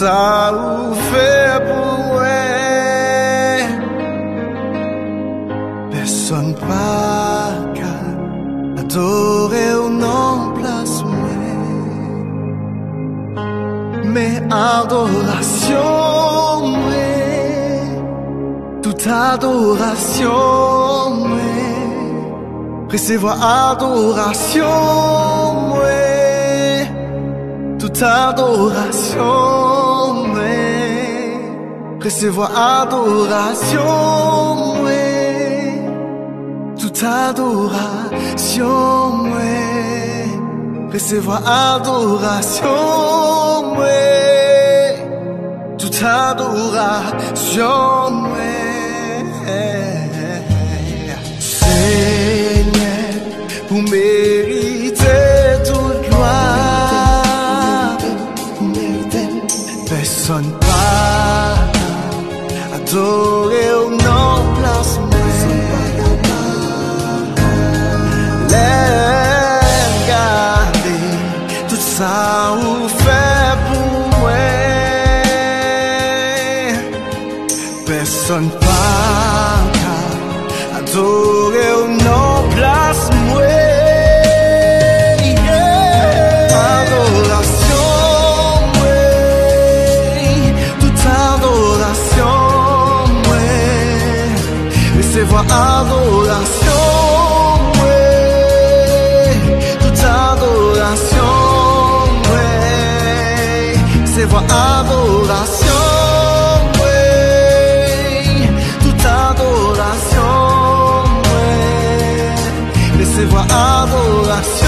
ça ou fait pour moi. Personne pas qu'à adorer au nom place moi. Mais adoration, ouais, toute adoration, ouais, recevoir adoration, ouais, toute adoration, recevoir adoration, ouais, toute adoration, ouais, recevoir adoration, ouais, toute adoration, ouais. Seigneur, vous méritez toute gloire, personne pas Tore ou nan plas mwen Lèm gade Tout sa ou fè pou mwen Person pa ka Adore Recevoir adoration, ouais. toute adoration, ouais. Recevoir adoration, ouais. toute adoration, ouais. Recevoir adoration,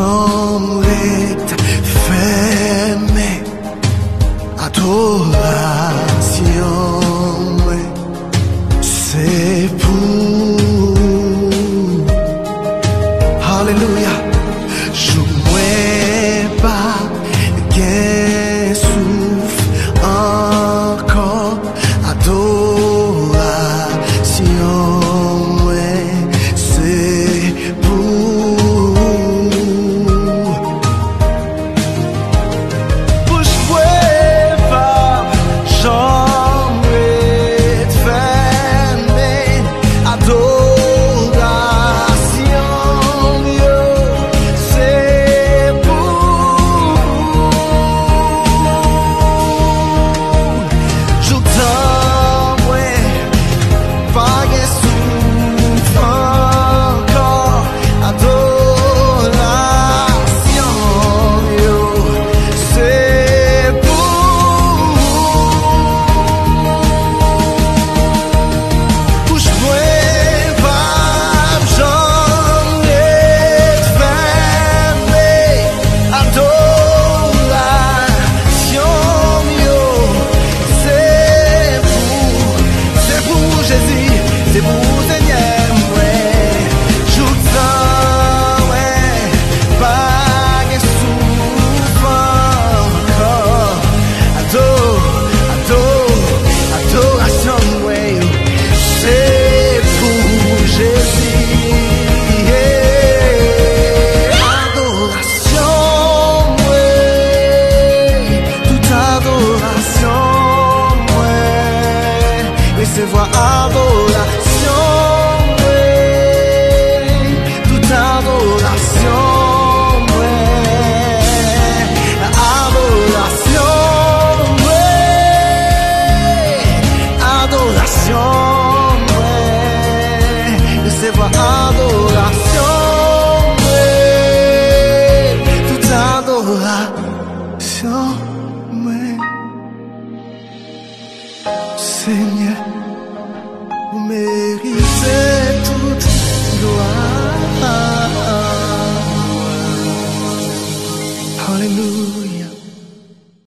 ouais. Toute adoration, ouais. Recevoir se va adoración, güey. Tu adoración, güey. Adoración, güey. Adoración, güey. Se va adoración. méritait toute gloire.